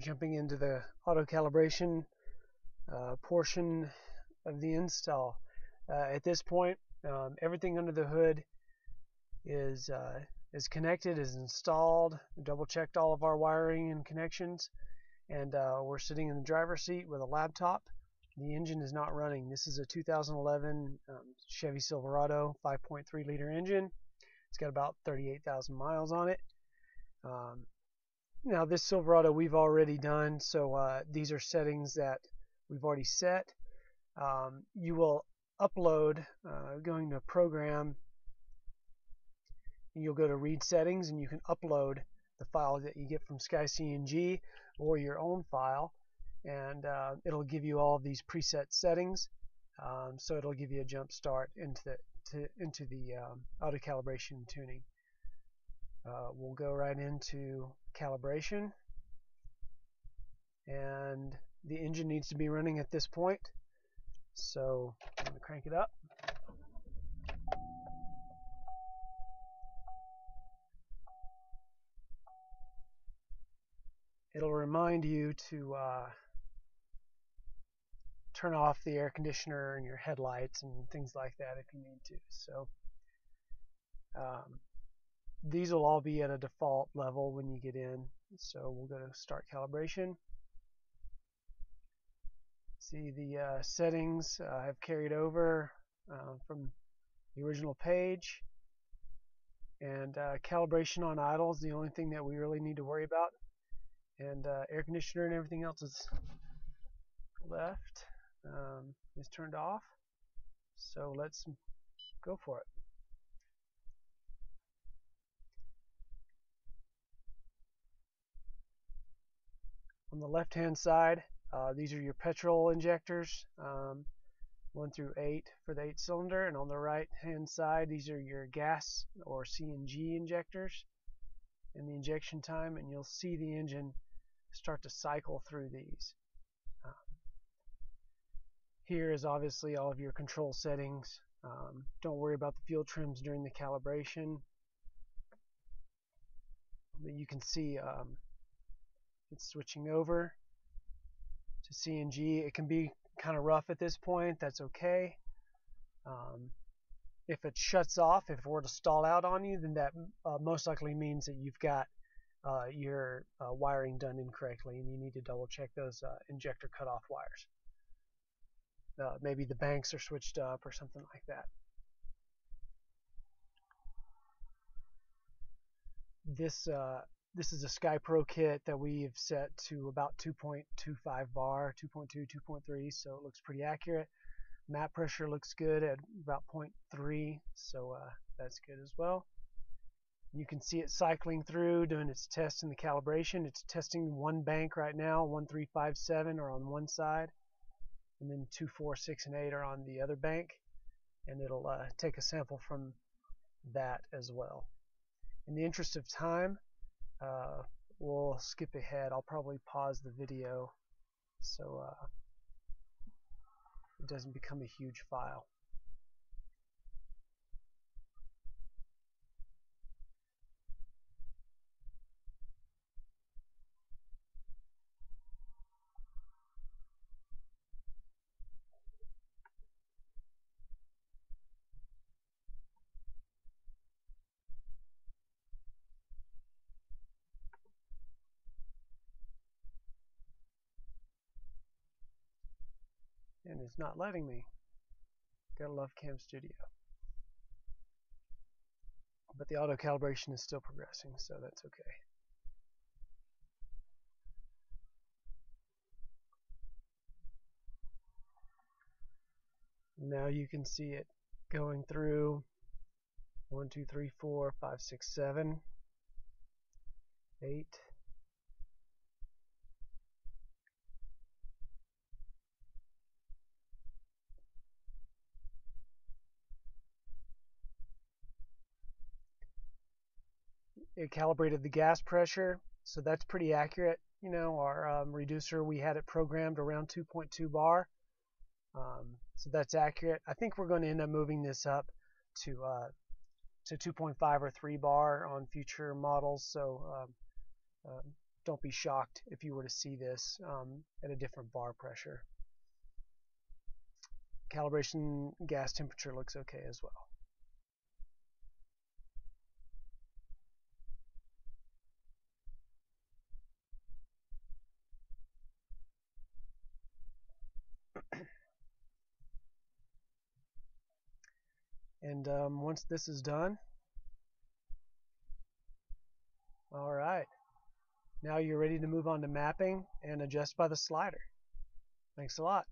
jumping into the auto calibration uh, portion of the install. Uh, at this point, um, everything under the hood is uh, is connected, is installed. Double checked all of our wiring and connections, and uh, we're sitting in the driver's seat with a laptop. The engine is not running. This is a 2011 um, Chevy Silverado 5.3 liter engine. It's got about 38,000 miles on it. Um, now this Silverado we've already done, so uh, these are settings that we've already set. Um, you will upload, uh, going to program, you'll go to read settings and you can upload the file that you get from SkyCNG or your own file and uh, it'll give you all these preset settings um, so it'll give you a jump start into the, to, into the um, auto calibration tuning. Uh, we'll go right into calibration. And the engine needs to be running at this point. So I'm going to crank it up. It'll remind you to uh, turn off the air conditioner and your headlights and things like that if you need to. So um, these will all be at a default level when you get in. So we'll go to start calibration. See the uh, settings uh, have carried over uh, from the original page. And uh, calibration on idle is the only thing that we really need to worry about. And uh, air conditioner and everything else is left, um, is turned off. So let's go for it. On the left hand side, uh, these are your petrol injectors, um, 1 through 8 for the 8 cylinder, and on the right hand side, these are your gas or CNG injectors and the injection time, and you'll see the engine start to cycle through these. Um, here is obviously all of your control settings. Um, don't worry about the fuel trims during the calibration. But you can see um, it's switching over to CNG. It can be kind of rough at this point. That's okay. Um, if it shuts off, if it were to stall out on you, then that uh, most likely means that you've got uh, your uh, wiring done incorrectly and you need to double check those uh, injector cutoff wires. Uh, maybe the banks are switched up or something like that. This uh, this is a SkyPro kit that we've set to about 2.25 bar, 2.2, 2.3, so it looks pretty accurate. Map pressure looks good at about 0.3, so uh, that's good as well. You can see it cycling through, doing its test in the calibration. It's testing one bank right now, 1357 are on one side, and then 2, 4, 6, and 8 are on the other bank, and it'll uh, take a sample from that as well. In the interest of time, uh, we'll skip ahead. I'll probably pause the video so uh, it doesn't become a huge file. It's not letting me. Gotta love Cam Studio. But the auto calibration is still progressing, so that's okay. Now you can see it going through 1, 2, 3, 4, 5, 6, 7, 8, it calibrated the gas pressure, so that's pretty accurate. You know, our um, reducer, we had it programmed around 2.2 bar, um, so that's accurate. I think we're going to end up moving this up to uh, to 2.5 or 3 bar on future models, so um, uh, don't be shocked if you were to see this um, at a different bar pressure. Calibration gas temperature looks okay as well. And um, once this is done, all right, now you're ready to move on to mapping and adjust by the slider. Thanks a lot.